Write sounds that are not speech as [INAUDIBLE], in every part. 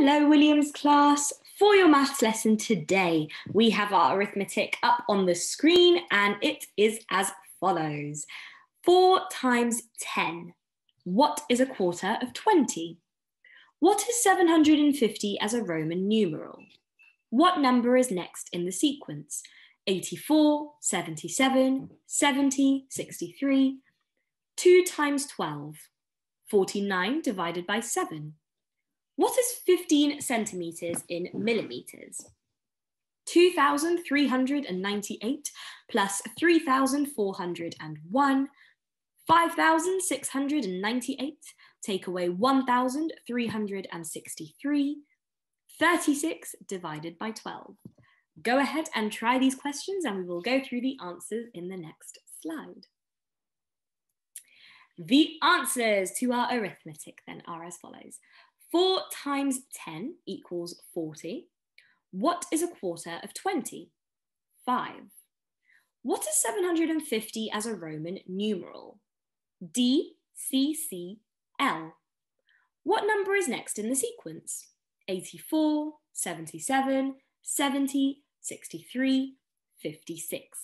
Hello, Williams class. For your maths lesson today, we have our arithmetic up on the screen and it is as follows. 4 times 10. What is a quarter of 20? What is 750 as a Roman numeral? What number is next in the sequence? 84, 77, 70, 63. 2 times 12. 49 divided by 7. What is 15 centimetres in millimetres? 2,398 plus 3,401, 5,698, take away 1,363, 36 divided by 12. Go ahead and try these questions and we will go through the answers in the next slide. The answers to our arithmetic then are as follows. 4 times 10 equals 40. What is a quarter of 20? 5. What is 750 as a Roman numeral? D, C, C, L. What number is next in the sequence? 84, 77, 70, 63, 56.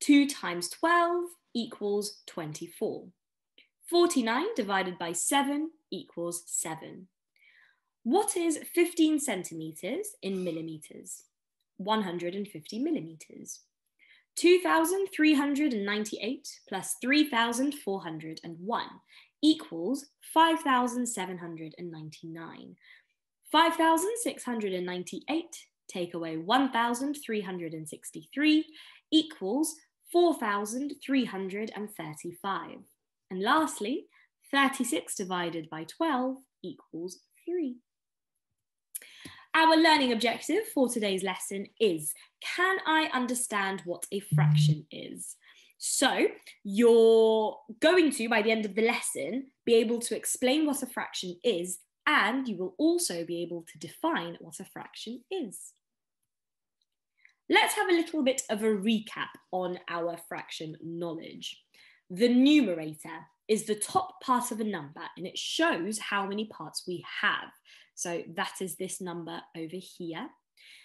2 times 12 equals 24. 49 divided by 7 equals 7. What is 15 centimetres in millimetres? 150 millimetres. 2,398 plus 3,401 equals 5,799. 5,698 take away 1,363 equals 4,335. And lastly, 36 divided by 12 equals 3. Our learning objective for today's lesson is, can I understand what a fraction is? So you're going to, by the end of the lesson, be able to explain what a fraction is, and you will also be able to define what a fraction is. Let's have a little bit of a recap on our fraction knowledge. The numerator is the top part of a number and it shows how many parts we have. So that is this number over here.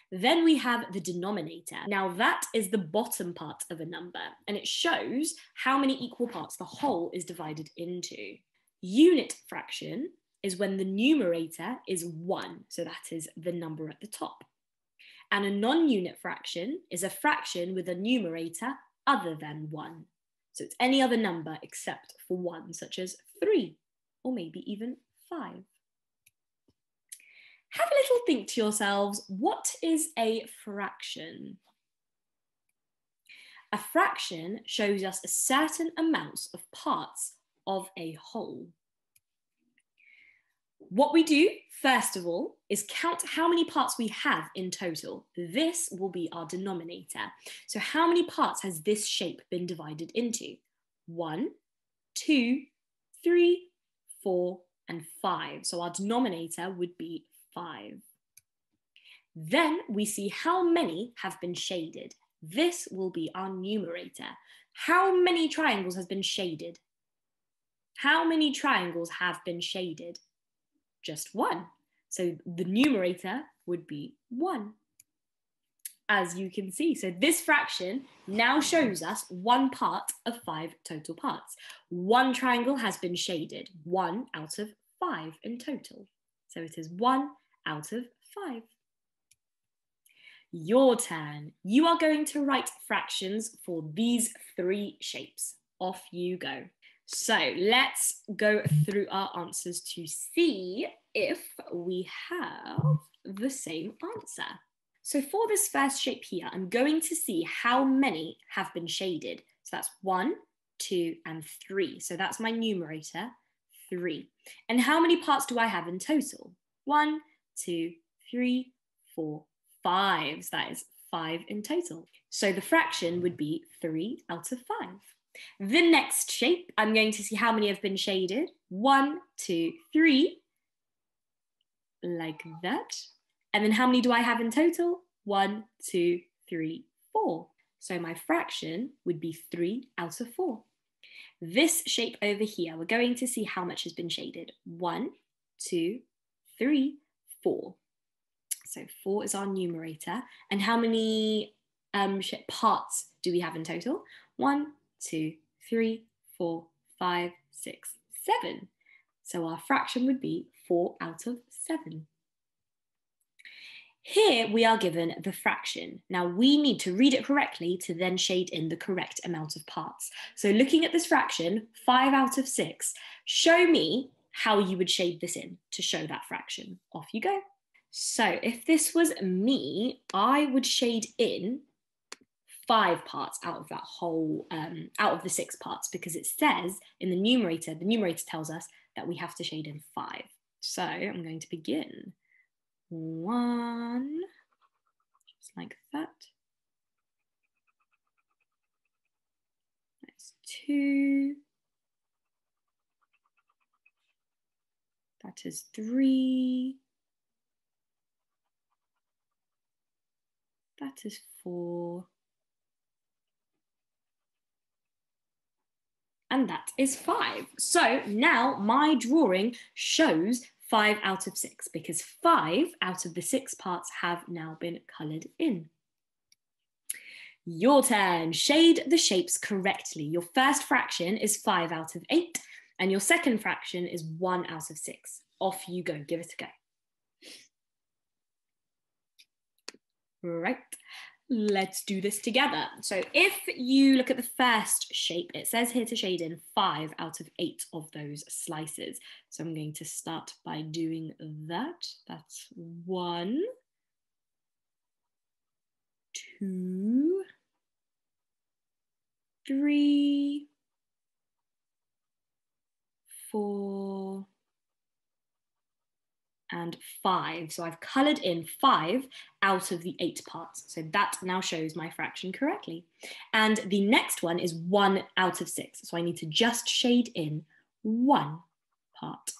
Then we have the denominator. Now that is the bottom part of a number and it shows how many equal parts the whole is divided into. Unit fraction is when the numerator is one, so that is the number at the top. And a non-unit fraction is a fraction with a numerator other than one. So it's any other number except for one, such as three, or maybe even five. Have a little think to yourselves, what is a fraction? A fraction shows us a certain amount of parts of a whole. What we do, first of all, is count how many parts we have in total. This will be our denominator. So how many parts has this shape been divided into? One, two, three, four, and five. So our denominator would be five. Then we see how many have been shaded. This will be our numerator. How many triangles has been shaded? How many triangles have been shaded? Just one. So the numerator would be one, as you can see. So this fraction now shows us one part of five total parts. One triangle has been shaded, one out of five in total. So it is one out of five. Your turn. You are going to write fractions for these three shapes. Off you go. So let's go through our answers to see if we have the same answer. So for this first shape here, I'm going to see how many have been shaded. So that's one, two, and three. So that's my numerator, three. And how many parts do I have in total? One, two, three, four, five. So that is five in total. So the fraction would be three out of five. The next shape, I'm going to see how many have been shaded. One, two, three, like that. And then how many do I have in total? One, two, three, four. So my fraction would be three out of four. This shape over here, we're going to see how much has been shaded. One, two, three, four. So four is our numerator. And how many um, parts do we have in total? One, two, three, four, five, six, seven. So our fraction would be four out of seven. Here we are given the fraction. Now we need to read it correctly to then shade in the correct amount of parts. So looking at this fraction, five out of six, show me how you would shade this in to show that fraction. Off you go. So if this was me, I would shade in five parts out of that whole, um, out of the six parts, because it says in the numerator, the numerator tells us that we have to shade in five. So I'm going to begin one, just like that. That's two. That is three. That is four. And that is five. So now my drawing shows five out of six because five out of the six parts have now been coloured in. Your turn. Shade the shapes correctly. Your first fraction is five out of eight, and your second fraction is one out of six. Off you go. Give it a go. Right. Let's do this together. So if you look at the first shape, it says here to shade in five out of eight of those slices. So I'm going to start by doing that. That's one, two, three, four, and five. So I've coloured in five out of the eight parts. So that now shows my fraction correctly. And the next one is one out of six. So I need to just shade in one part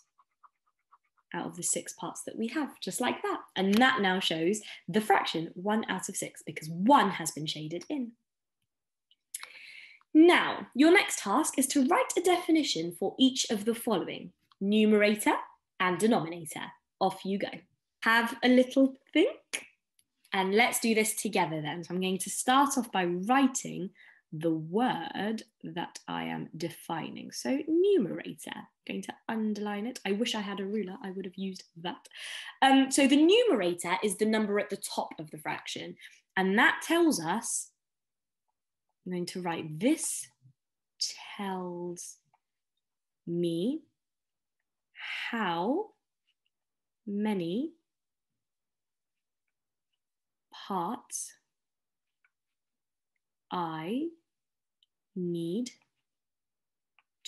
out of the six parts that we have, just like that. And that now shows the fraction one out of six because one has been shaded in. Now, your next task is to write a definition for each of the following, numerator and denominator off you go. Have a little think. And let's do this together then. So I'm going to start off by writing the word that I am defining. So numerator, I'm going to underline it. I wish I had a ruler, I would have used that. Um, so the numerator is the number at the top of the fraction. And that tells us, I'm going to write this tells me how many parts I need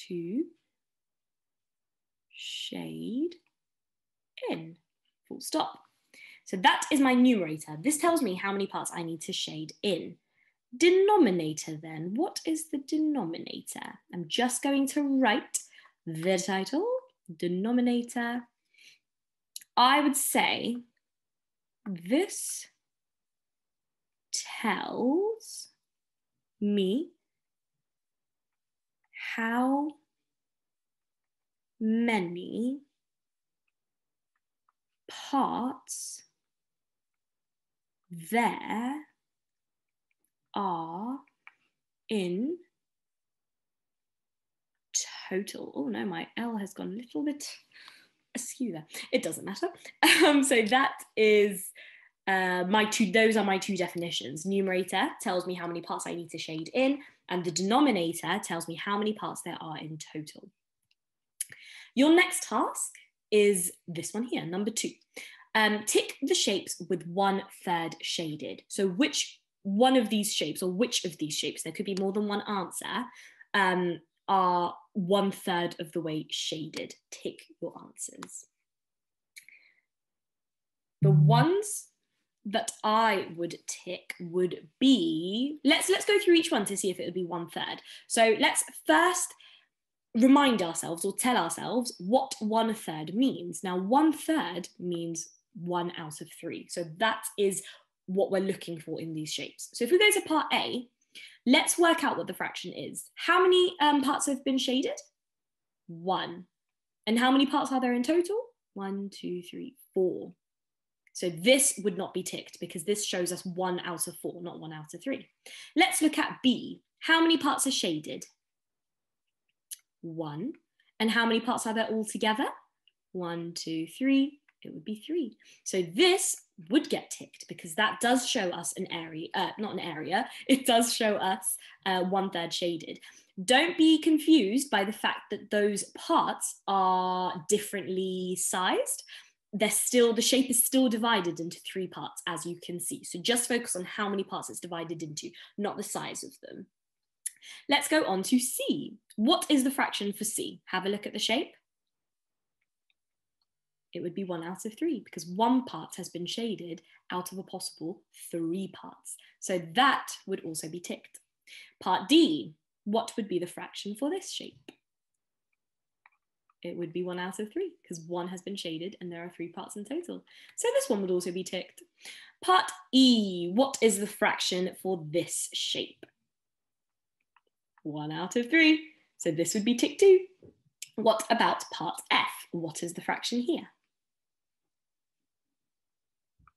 to shade in, full stop. So that is my numerator. This tells me how many parts I need to shade in. Denominator then, what is the denominator? I'm just going to write the title, denominator, I would say this tells me how many parts there are in total. Oh no, my L has gone a little bit askew there. It doesn't matter. [LAUGHS] Um, so that is uh, my two, those are my two definitions. Numerator tells me how many parts I need to shade in, and the denominator tells me how many parts there are in total. Your next task is this one here, number two. Um, tick the shapes with one third shaded. So which one of these shapes or which of these shapes, there could be more than one answer, um, are one third of the way shaded. Tick your answers. The mm-hmm. ones that I would tick would be, let's, let's go through each one to see if it would be one third. So let's first remind ourselves or tell ourselves what one third means. Now, one third means one out of three. So that is what we're looking for in these shapes. So if we go to part A, Let's work out what the fraction is. How many um, parts have been shaded? One. And how many parts are there in total? One, two, three, four. So this would not be ticked because this shows us one out of four, not one out of three. Let's look at B. How many parts are shaded? One. And how many parts are there all together? One, two, three. It would be three. So this would get ticked because that does show us an area, uh, not an area, [LAUGHS] it does show us uh, one third shaded. Don't be confused by the fact that those parts are differently sized. They're still, the shape is still divided into three parts, as you can see. So just focus on how many parts it's divided into, not the size of them. Let's go on to C. What is the fraction for C? Have a look at the shape. It would be one out of three because one part has been shaded out of a possible three parts. So that would also be ticked. Part D, what would be the fraction for this shape? It would be one out of three because one has been shaded and there are three parts in total. So this one would also be ticked. Part E, what is the fraction for this shape? One out of three. So this would be tick two. What about part F? What is the fraction here?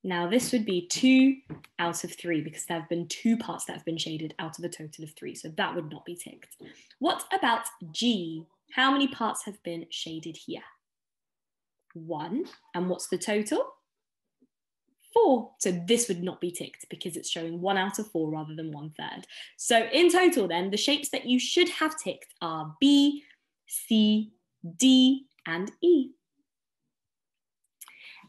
Now this would be two out of three because there have been two parts that have been shaded out of a total of three. So that would not be ticked. What about G? How many parts have been shaded here? One. And what's the total? Four. So this would not be ticked because it's showing one out of four rather than one third. So in total then, the shapes that you should have ticked are B, C, D, and E.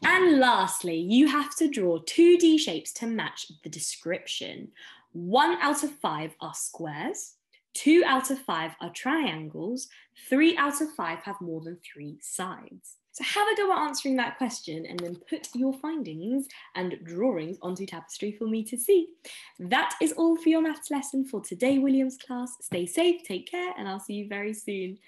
And lastly, you have to draw 2D shapes to match the description. One out of five are squares, two out of five are triangles, three out of five have more than three sides. So have a go at answering that question and then put your findings and drawings onto tapestry for me to see. That is all for your maths lesson for today, Williams class. Stay safe, take care, and I'll see you very soon.